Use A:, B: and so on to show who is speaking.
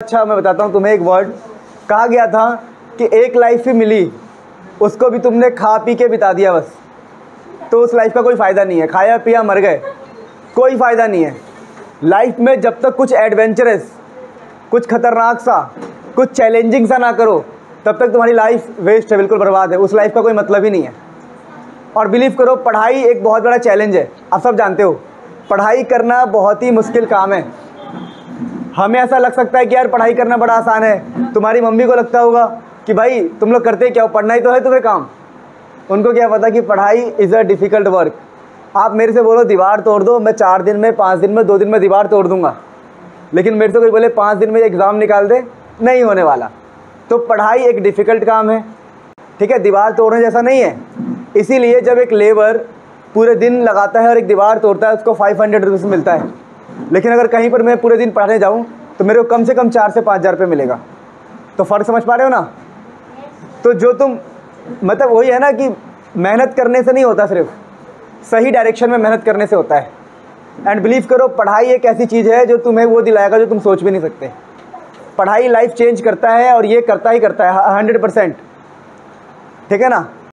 A: अच्छा मैं बताता हूँ तुम्हें एक वर्ड कहा गया था कि एक लाइफ ही मिली, उसको भी तुमने खा पी के बिता दिया बस। तो उस लाइफ का कोई फ़ायदा नहीं है। खाया, पिया, मर गए। कोई फ़ायदा नहीं है। लाइफ में जब तक कुछ एडवेंचरस कुछ खतरनाक सा, कुछ चैलेंजिंग सा ना करो, तब तक तुम्हारी लाइफ वेस्ट है, बिल्कुल बर्बाद है। उस लाइफ का कोई मतलब ही नहीं है। और बिलीव करो, पढ़ाई एक बहुत बड़ा चैलेंज है। आप सब जानते हो, पढ़ाई करना बहुत ही मुश्किल काम है। हमें ऐसा लग सकता है कि यार पढ़ाई करना बड़ा आसान है। तुम्हारी मम्मी को लगता होगा कि भाई, तुम लोग करते क्या हो? पढ़ना ही तो है तुम्हें काम। उनको क्या पता कि पढ़ाई इज़ अ डिफ़िकल्ट वर्क आप मेरे से बोलो, दीवार तोड़ दो, मैं चार दिन में, पाँच दिन में, दो दिन में दीवार तोड़ दूँगा। लेकिन मेरे से कोई बोले, पाँच दिन में एग्ज़ाम निकाल दे, नहीं होने वाला। तो पढ़ाई एक डिफ़िकल्ट काम है। ठीक है, दीवार तोड़ने जैसा नहीं है। इसीलिए जब एक लेबर पूरे दिन लगाता है और एक दीवार तोड़ता है, उसको फाइव हंड्रेड रुपीज़ मिलता है। लेकिन अगर कहीं पर मैं पूरे दिन पढ़ने जाऊँ तो मेरे को कम से कम चार से पाँच हज़ार रुपये मिलेगा। तो फ़र्क समझ पा रहे हो ना? तो जो तुम मतलब वही है ना कि मेहनत करने से नहीं होता सिर्फ़, सही डायरेक्शन में मेहनत करने से होता है। एंड बिलीव करो, पढ़ाई एक ऐसी चीज़ है जो तुम्हें वो दिलाएगा जो तुम सोच भी नहीं सकते। पढ़ाई लाइफ चेंज करता है और ये करता ही करता है हंड्रेड परसेंट ठीक है ना?